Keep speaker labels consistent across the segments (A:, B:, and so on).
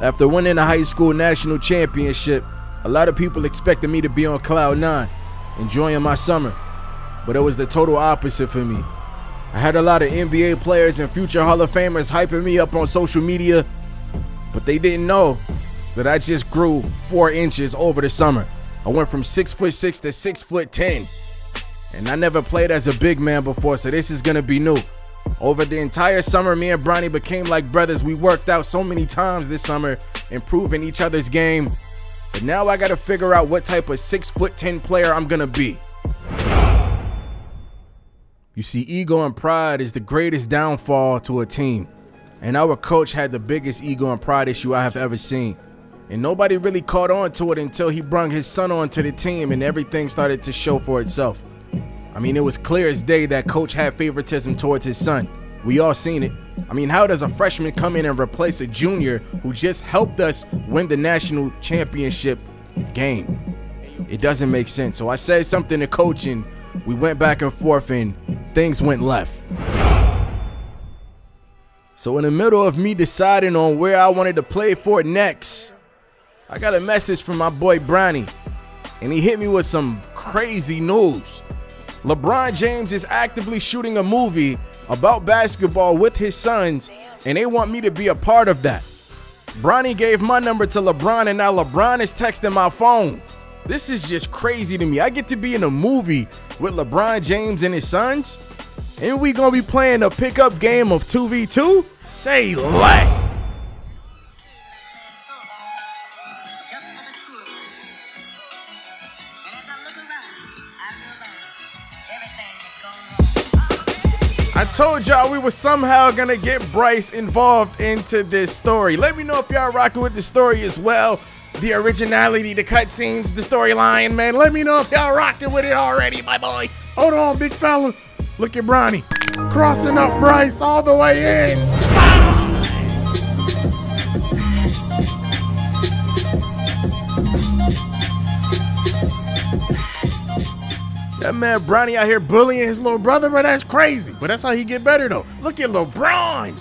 A: After winning the high school national championship, a lot of people expected me to be on cloud nine, enjoying my summer. But it was the total opposite for me. I had a lot of NBA players and future Hall of Famers hyping me up on social media, but they didn't know that I just grew four inches over the summer. I went from six foot six to six foot ten. And I never played as a big man before, so this is gonna be new. Over the entire summer, me and Bronny became like brothers. We worked out so many times this summer, improving each other's game. But now I gotta figure out what type of six foot ten player I'm gonna be. You see, ego and pride is the greatest downfall to a team. And our coach had the biggest ego and pride issue I have ever seen. And nobody really caught on to it until he brung his son onto the team and everything started to show for itself. I mean, it was clear as day that coach had favoritism towards his son. We all seen it. I mean, how does a freshman come in and replace a junior who just helped us win the national championship game? It doesn't make sense. So I said something to coach and we went back and forth and things went left. So in the middle of me deciding on where I wanted to play for next, I got a message from my boy Bronny, and he hit me with some crazy news. LeBron James is actively shooting a movie about basketball with his sons, and they want me to be a part of that. Bronny gave my number to LeBron, and now LeBron is texting my phone. This is just crazy to me. I get to be in a movie with LeBron James and his sons, and we gonna be playing a pickup game of 2v2? Say less.
B: I
A: told y'all we were somehow gonna get Bryce involved into this story. Let me know if y'all rocking with the story as well. The originality, the cutscenes, the storyline, man. Let me know if y'all rocking with it already, my boy. Hold on, big fella. Look at Bronny. Crossing up Bryce all the way in. That man Bronny out here bullying his little brother, but that's crazy. But that's how he get better though. Look at LeBron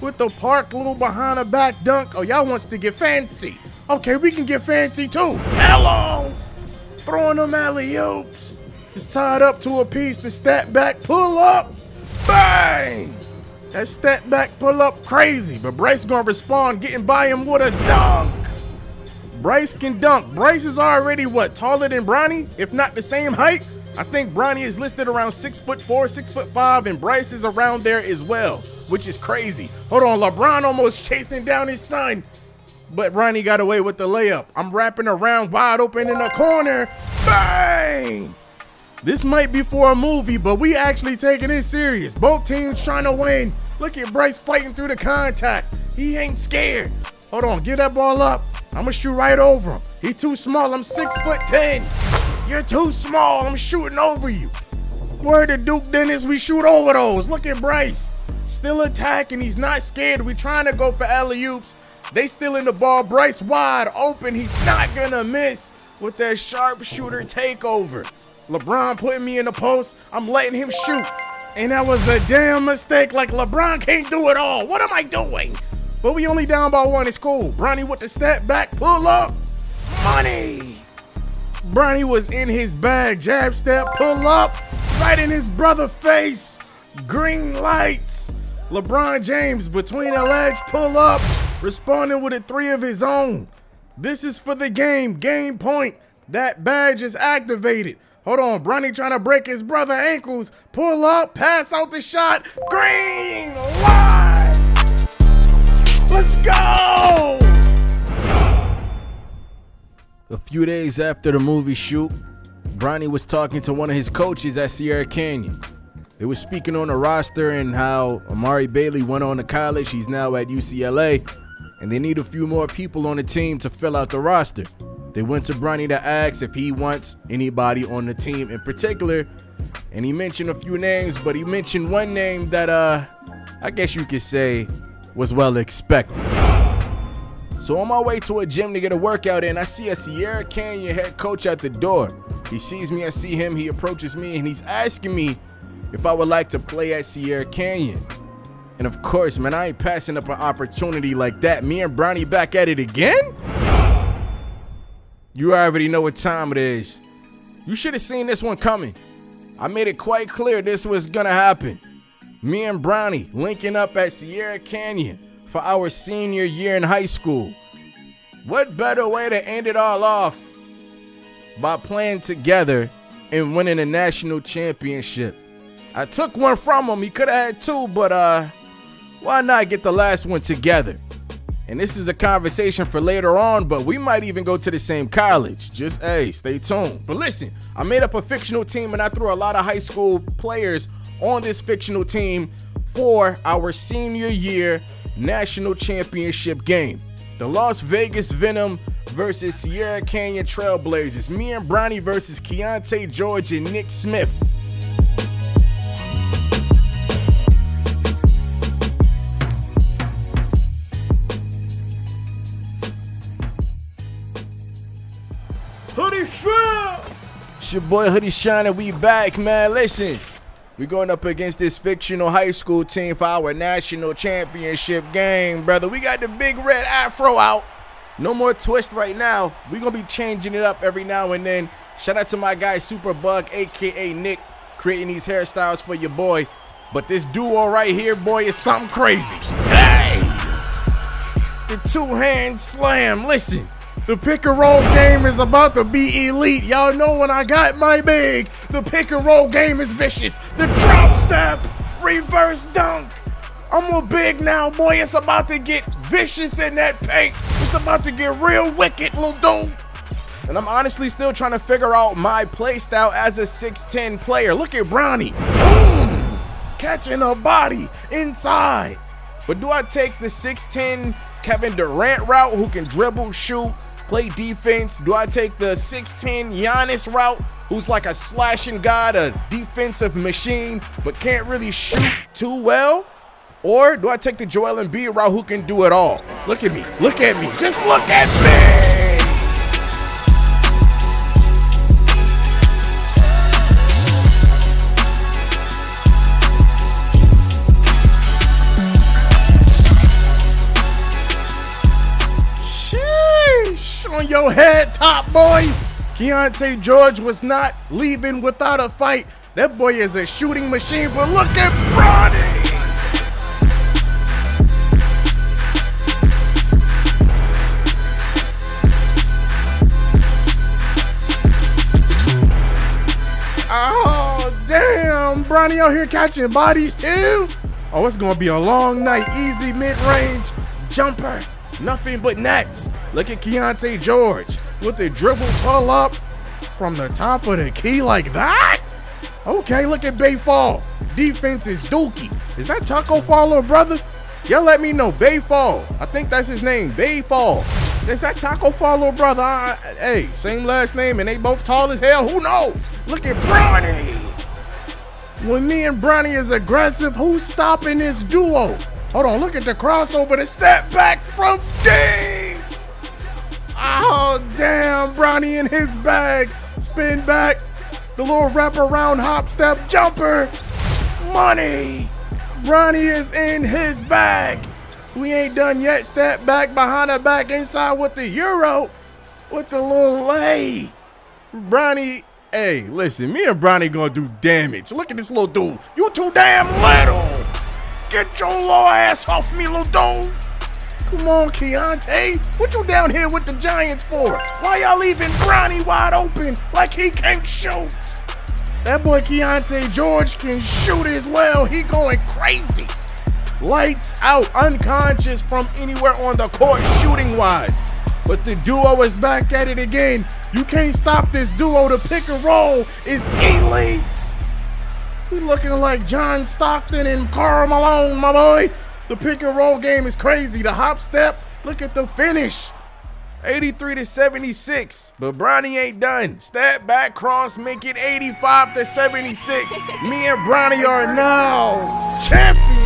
A: with the park little behind the back dunk. Oh, y'all wants to get fancy. Okay, we can get fancy too. Hello, throwing them alley oops. It's tied up to a piece. The step back pull up, bang. That step back pull up crazy, but Bryce gonna respond, getting by him with a dunk. Bryce can dunk. Bryce is already what taller than Bronny, if not the same height. I think Bronny is listed around six foot four, six foot five, and Bryce is around there as well, which is crazy. Hold on, LeBron almost chasing down his son, but Bronny got away with the layup. I'm wrapping around wide open in the corner. Bang! This might be for a movie, but we actually taking it serious. Both teams trying to win. Look at Bryce fighting through the contact. He ain't scared. Hold on, give that ball up. I'ma shoot right over him. He too small. I'm six foot ten. You're too small. I'm shooting over you. Word to Duke Dennis, we shoot over those. Look at Bryce. Still attacking. He's not scared. We trying to go for alley oops. They still in the ball. Bryce wide open. He's not gonna miss with that sharpshooter takeover. LeBron putting me in the post. I'm letting him shoot. And that was a damn mistake. Like LeBron can't do it all. What am I doing? But we only down by one. It's cool. Bronny with the step back, pull up, money. Bronny was in his bag. Jab step, pull up, right in his brother face. Green lights. LeBron James between the legs, pull up, responding with a three of his own. This is for the game. Game point. That badge is activated. Hold on, Bronny trying to break his brother ankles. Pull up, pass out the shot. Green lights. Let's go! A few days after the movie shoot, Bronny was talking to one of his coaches at Sierra Canyon. They were speaking on the roster and how Amari Bailey went on to college. He's now at UCLA, and they need a few more people on the team to fill out the roster. They went to Bronny to ask if he wants anybody on the team in particular, and he mentioned a few names, but he mentioned one name that uh I guess you could say was well expected. So on my way to a gym to get a workout in, I see a Sierra Canyon head coach at the door. He sees me, I see him, he approaches me, and he's asking me if I would like to play at Sierra Canyon. And of course, man, I ain't passing up an opportunity like that. Me and Bronny back at it again? You already know what time it is. You should have seen this one coming. I made it quite clear this was gonna happen. Me and Bronny linking up at Sierra Canyon for our senior year in high school. What better way to end it all off by playing together and winning a national championship? I took one from him. He could have had two, but uh, why not get the last one together? And this is a conversation for later on, but we might even go to the same college. Just hey, stay tuned. But listen, I made up a fictional team and I threw a lot of high school players on this fictional team for our senior year national championship game. The Las Vegas Venom versus Sierra Canyon Trailblazers. Me and Bronny versus Keyonte George and Nick Smith. Hoodie Shawnn! It's your boy Hoodie Shawnn and we back, man. Listen, we going up against this fictional high school team for our national championship game, brother. We got the big red afro out. No more twist right now. we going to be changing it up every now and then. Shout out to my guy Superbug, aka Nick, creating these hairstyles for your boy. But this duo right here, boy, is something crazy. Hey! The two-hand slam. Listen. The pick and roll game is about to be elite. Y'all know when I got my big, the pick and roll game is vicious. The drop step, reverse dunk. I'm a big now, boy. It's about to get vicious in that paint. It's about to get real wicked, little dude. And I'm honestly still trying to figure out my play style as a 6'10 player. Look at Bronny. Boom! Catching a body inside. But do I take the 6'10 Kevin Durant route who can dribble, shoot, play defense? Do I take the 6'10 Giannis route, who's like a slashing god, a defensive machine, but can't really shoot too well? Or do I take the Joel Embiid route, who can do it all? Look at me. Look at me. Just look at me. Head, top boy. Keyonte George was not leaving without a fight. That boy is a shooting machine, but look at Bronny. Oh, damn. Bronny out here catching bodies too? Oh, it's gonna be a long night. Easy mid-range jumper. Nothing but nets. Look at Keyonte George with the dribble pull up from the top of the key like that. Okay, look at Bay Fall. Defense is dookie. Is that Taco Fall or brother? Y'all let me know. Bay Fall. I think that's his name. Bay Fall. Is that Taco Fall or brother? I, hey, same last name and they both tall as hell. Who knows? Look at Bronny. When me and Bronny is aggressive, who's stopping this duo? Hold on, look at the crossover, the step back from D. Oh, damn, Bronny in his bag. Spin back, the little wraparound hop step jumper. Money. Bronny is in his bag. We ain't done yet. Step back behind the back inside with the Euro. With the little lay. Bronny, hey, listen, me and Bronny gonna do damage. Look at this little dude. You too damn little. Get your little ass off me, dude. Come on, Keyonte. What you down here with the Giants for? Why y'all leaving Bronny wide open like he can't shoot? That boy Keyonte George can shoot as well. He going crazy. Lights out, unconscious from anywhere on the court shooting wise. But the duo is back at it again. You can't stop this duo. The pick and roll is elite. We looking like John Stockton and Karl Malone, my boy. The pick and roll game is crazy. The hop step, look at the finish. 83 to 76, but Bronny ain't done. Step back cross, make it 85 to 76. Me and Bronny are now champions.